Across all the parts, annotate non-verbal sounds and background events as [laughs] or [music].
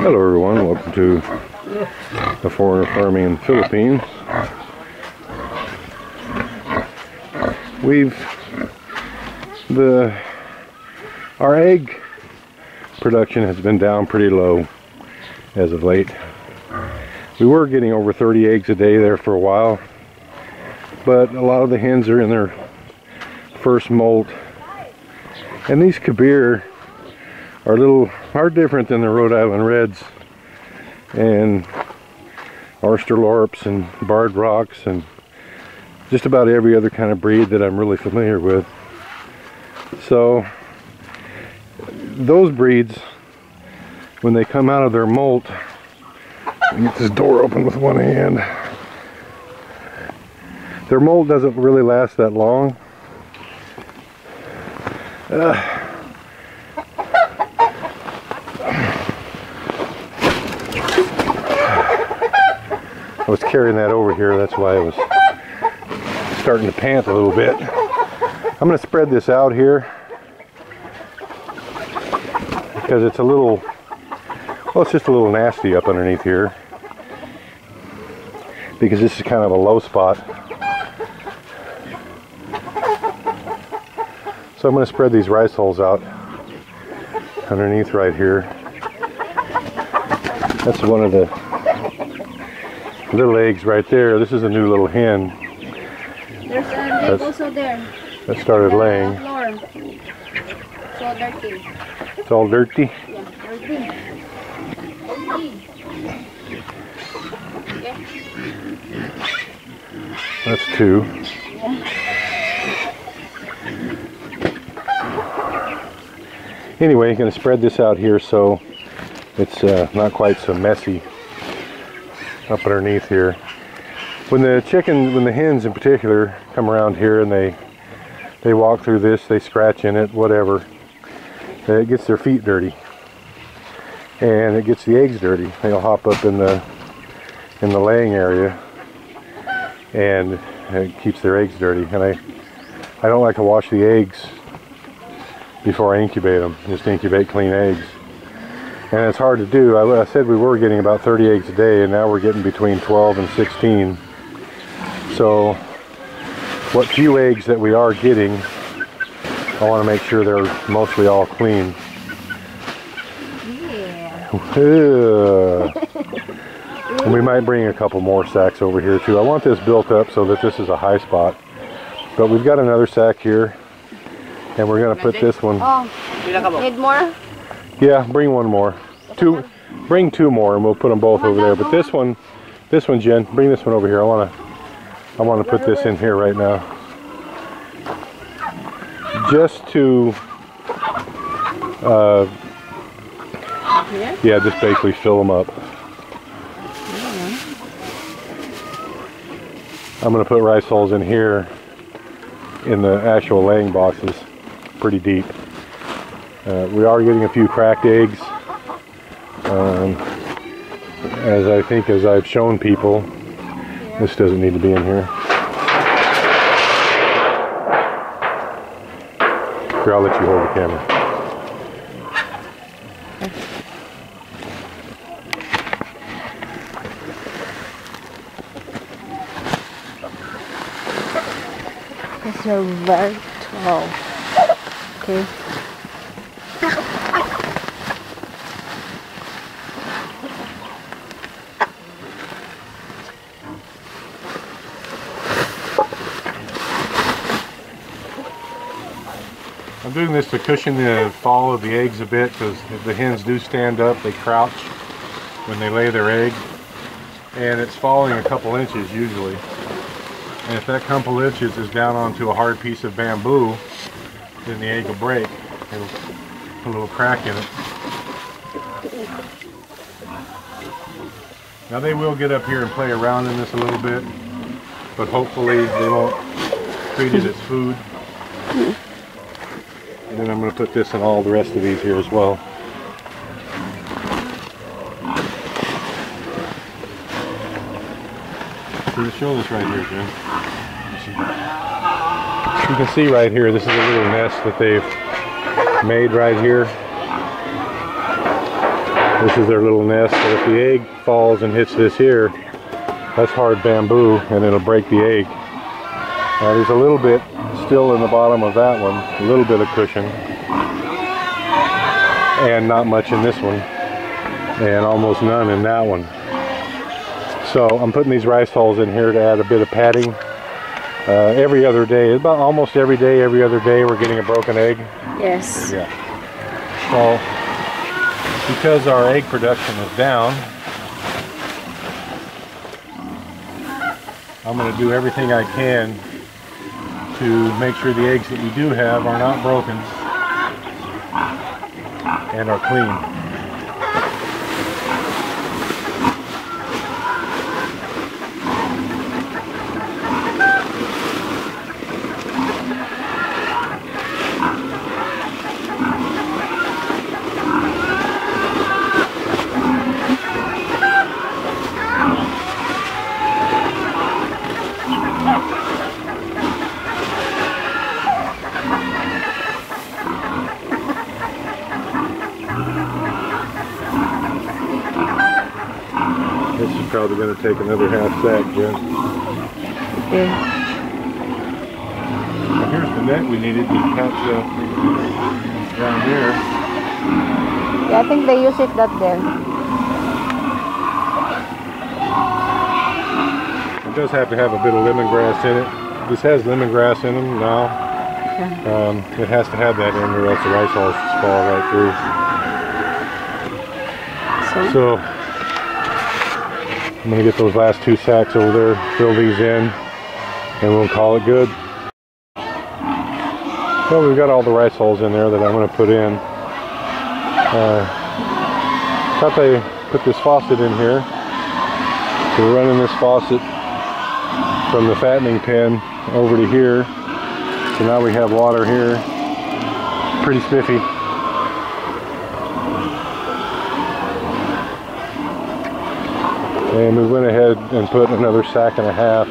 Hello everyone, welcome to the Foreigner Farming in the Philippines. We've the our egg production has been down pretty low as of late. We were getting over 30 eggs a day there for a while, but a lot of the hens are in their first molt. And these Kabir are a little are different than the Rhode Island Reds and Australorps and Barred Rocks and just about every other kind of breed that I'm really familiar with. So those breeds, when they come out of their molt, get this door open with one hand. Their molt doesn't really last that long. Uh, I was carrying that over here, that's why I was starting to pant a little bit. I'm going to spread this out here because it's a little, well, it's just a little nasty up underneath here because this is kind of a low spot. So I'm going to spread these rice hulls out underneath right here. That's one of the little eggs right there. This is a new little hen. There's an egg also there. That started laying. Floor. So dirty. It's all dirty. Yeah, dirty. Dirty. That's two. Yeah. Anyway, I'm going to spread this out here so it's uh, not quite so messy up underneath here. When the chicken, when the hens in particular come around here and they they walk through this, they scratch in it, whatever, uh, it gets their feet dirty. And it gets the eggs dirty. They'll hop up in the in the laying area and it keeps their eggs dirty. And I I don't like to wash the eggs before I incubate them. Just incubate clean eggs and it's hard to do. I, I, said we were getting about 30 eggs a day, and now we're getting between 12 and 16. So, what few eggs that we are getting, I want to make sure they're mostly all clean. Yeah. [laughs] and we might bring a couple more sacks over here too. I want this built up so that this is a high spot. But we've got another sack here, and we're going to put this one. Oh, need more? Yeah, bring one more. Two, bring two more, and we'll put them both over there. But this one, this one, Jen, bring this one over here. I wanna, I wanna put this in here right now, just to, uh, yeah, just basically fill them up. I'm gonna put rice hulls in here in the actual laying boxes, pretty deep. Uh, we are getting a few cracked eggs. Um, as I think, as I've shown people, this doesn't need to be in here. Here, I'll let you hold the camera. It's a very tall. Okay. I'm doing this to cushion the fall of the eggs a bit because the hens do stand up, they crouch when they lay their egg. And it's falling a couple inches usually. And if that couple inches is down onto a hard piece of bamboo, then the egg will break. It'll put a little crack in it. Now they will get up here and play around in this a little bit, but hopefully they won't treat it as food. Then I'm going to put this in all the rest of these here as well. So show this right here, Jim. You can see right here, this is a little nest that they've made right here. This is their little nest, but if the egg falls and hits this here, that's hard bamboo and it'll break the egg. Now there's a little bit still in the bottom of that one, a little bit of cushion. And not much in this one. And almost none in that one. So I'm putting these rice hulls in here to add a bit of padding. Uh, every other day, about almost every day, every other day, we're getting a broken egg. Yes. Yeah. So, because our egg production is down, I'm going to do everything I can to make sure the eggs that we do have are not broken and are clean. Probably going to take another half sack, Jen. Now here's the net we needed to catch uh, down here. Yeah, I think they use it that there. It does have to have a bit of lemongrass in it. This has lemongrass in them now. Um, it has to have that in or else the rice hulls fall right through. So, So I'm gonna get those last two sacks over there, fill these in, and we'll call it good. Well, we've got all the rice hulls in there that I'm gonna put in. Uh, thought they put this faucet in here. So we're running this faucet from the fattening pen over to here. So now we have water here. Pretty spiffy. And we went ahead and put another sack and a half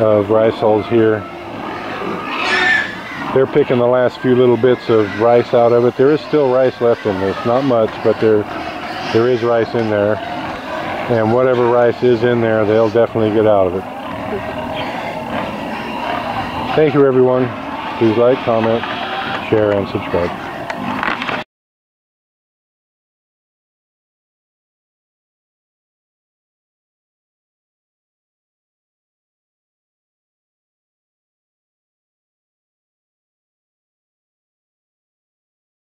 of rice hulls here. They're picking the last few little bits of rice out of it. There is still rice left in this, not much, but there there is rice in there. And whatever rice is in there, they'll definitely get out of it. Thank you everyone. Please like, comment, share, and subscribe.